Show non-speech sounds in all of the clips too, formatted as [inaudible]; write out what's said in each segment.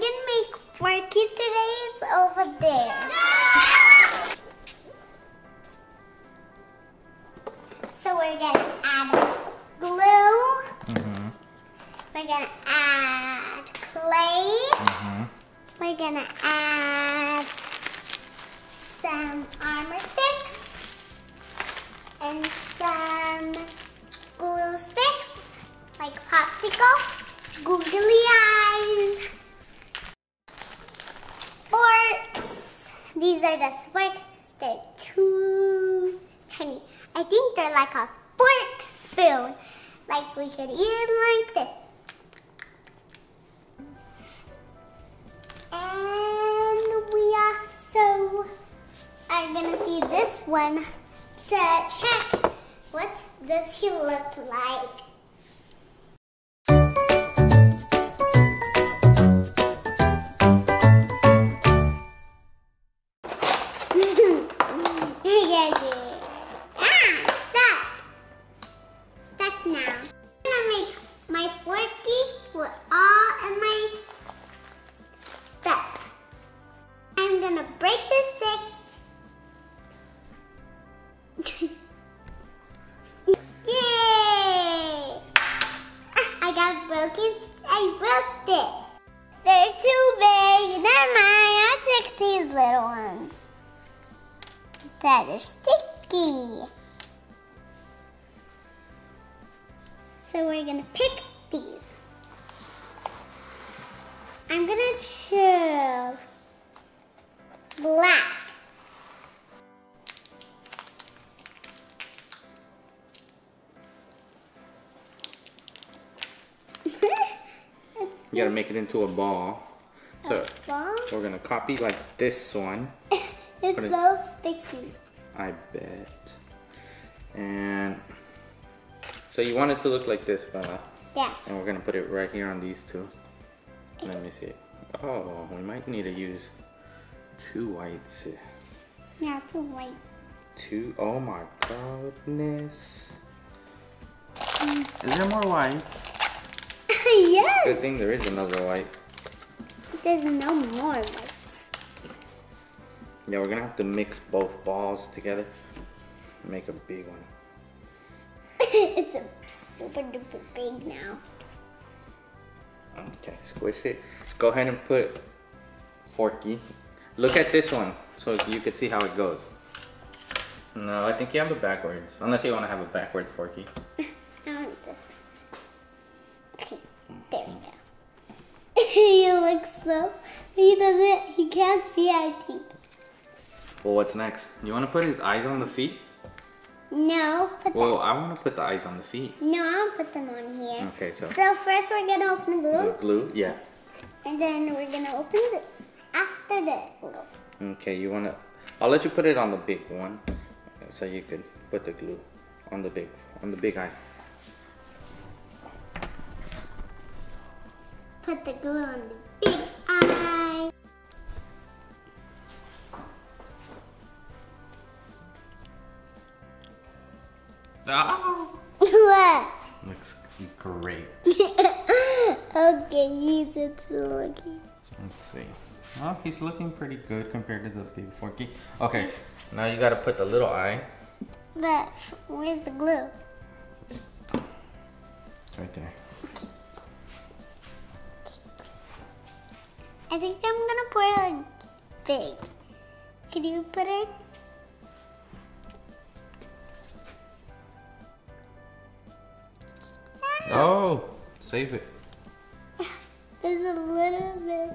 gonna make forkies today. It's over there. So we're gonna add glue. Mm-hmm. We're gonna add clay. Mm-hmm. We're gonna add I think they're like a fork spoon. Like we could eat it like this. And we also are gonna see this one to check what does he look like. That is sticky. So we're gonna pick these. I'm gonna choose black. [laughs] You gotta make it into a ball. So ball. we're gonna copy like this one. It's it- so sticky. I bet. And so you want it to look like this, Bella. Yeah. And we're gonna put it right here on these two. Let me see. Oh, we might need to use two whites. Yeah, a white. Two. Oh my goodness. Mm. Is there more whites? [laughs] yes. Good thing there is another white. There's no more whites. Yeah, we're gonna have to mix both balls together. Make a big one. [laughs] it's a super duper big now. Okay, squish it. Go ahead and put Forky. Look at this one so you can see how it goes. No, I think you have it backwards. Unless you want to have it backwards, Forky. [laughs] I want this. Okay, there we go. [laughs] he looks so. He doesn't. He can't see our teeth. Well, what's next? You want to put his eyes on the feet? No, put Well, that. I want to put the eyes on the feet. No, I'll put them on here. Okay, so So first we're gonna open the glue. the glue, yeah. and then we're gonna open this after the glue. Okay, you want to. I'll let you put it on the big one, so you could put the glue on the big on the big eye. Put the glue on the big looking. Let's see. Well, he's looking pretty good compared to the big Forky. Okay, now you gotta put the little eye. But where's the glue? It's right there. Okay. I think I'm gonna pour it like big. Can you put it? Oh, save it. There's a little bit.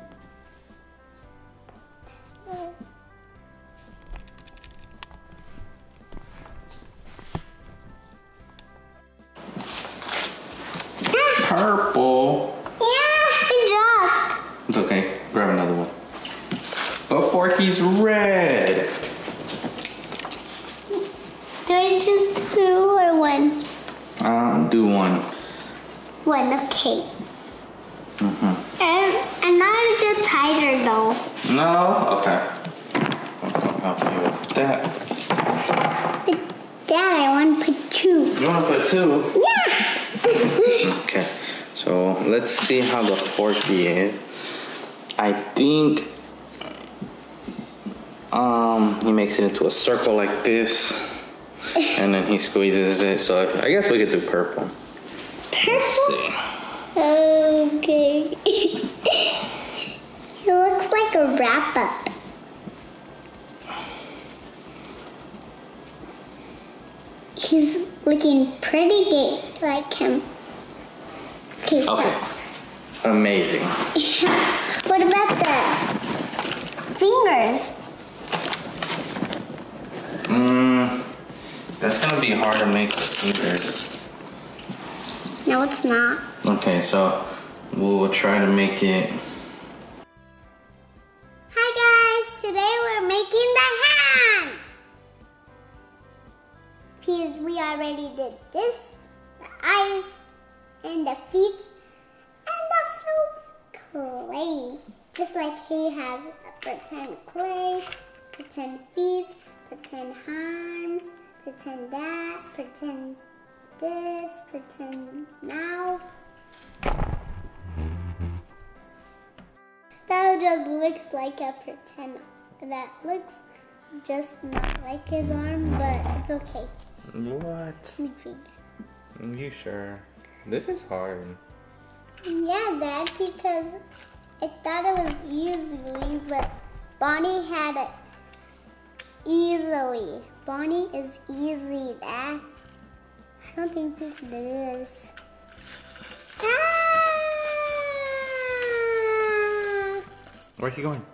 Purple. Yeah, good job. It's okay. Grab another one. But Forky's red. Do I choose two or one? Um, do one. One, okay. Mm-hmm. And I'm not a good tighter though. No? Okay. I'll help you with that. But Dad, I want to put two. You want to put two? Yeah. [laughs] Okay. So let's see how the Forky is. I think um, he makes it into a circle like this, and then he squeezes it. So I guess we could do purple. Let's Purple? see. Okay. it looks like a wrap up. He's looking pretty gay like him. Okay. Okay. Amazing. [laughs] What about the fingers? Mm, that's gonna be hard to make with fingers. No, it's not. Okay, so we'll try to make it. Like he has a pretend clay, pretend feet, pretend hands, pretend that, pretend this, pretend mouth. That just looks like a pretend. That looks just not like his arm, but it's okay. What? Finger. You sure? This is hard. Yeah, Dad, because I thought it was easily, but Bonnie had it easily. Bonnie is easy, Dad. I don't think we can do this. Ah! Where's he going?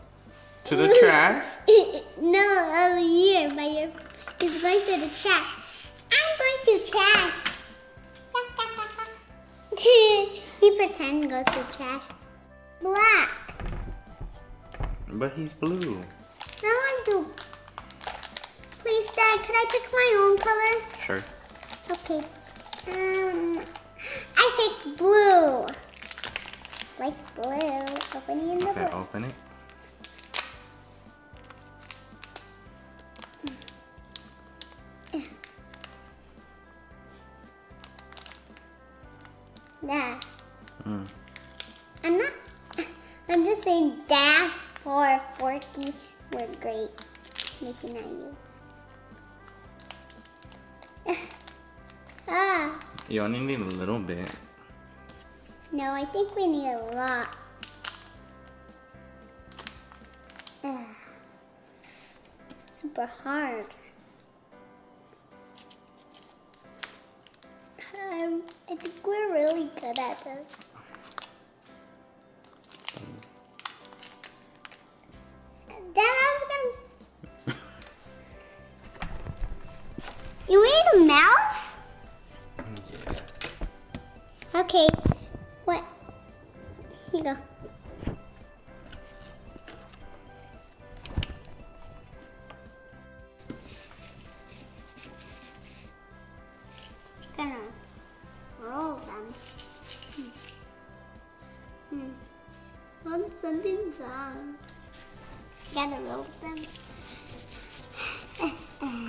To the trash? [laughs] no, over here by your. He's going to the trash. I'm going to trash. [laughs] he pretend to go to trash. Black. But he's blue. I want to. Please, Dad, could I pick my own color? Sure. Okay. Um, I pick blue. Like blue. Opening the Okay, blue. open it. Forky were great making at you. ah, You only need a little bit. no, I think we need a lot. Ah, [sighs] super hard. Okay. What? Here you go. Gonna roll them. Hmm. Hmm. Want something done. Gotta roll them. [sighs] [sighs]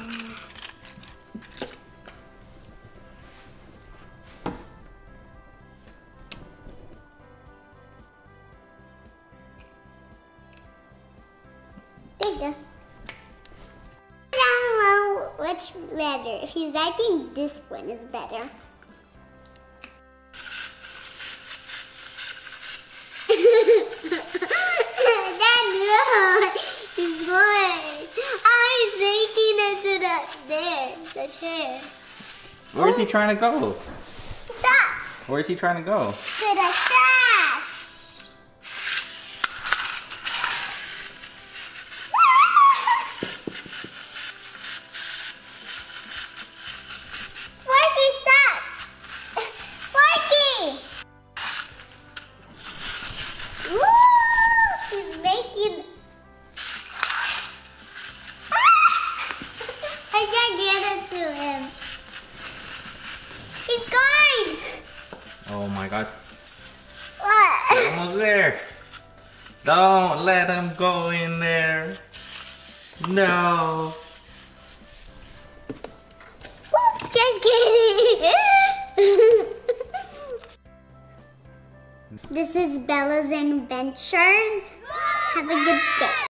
You. I don't know which letter. He's, I think this one is better. [laughs] that he's going. Oh, he's taking it to the there, the chair. Where's he trying to go? Stop Where's he trying to go? to the trash. Don't let him go in there. No. Just kidding. [laughs] This is Bella's Adventures. Have a good day.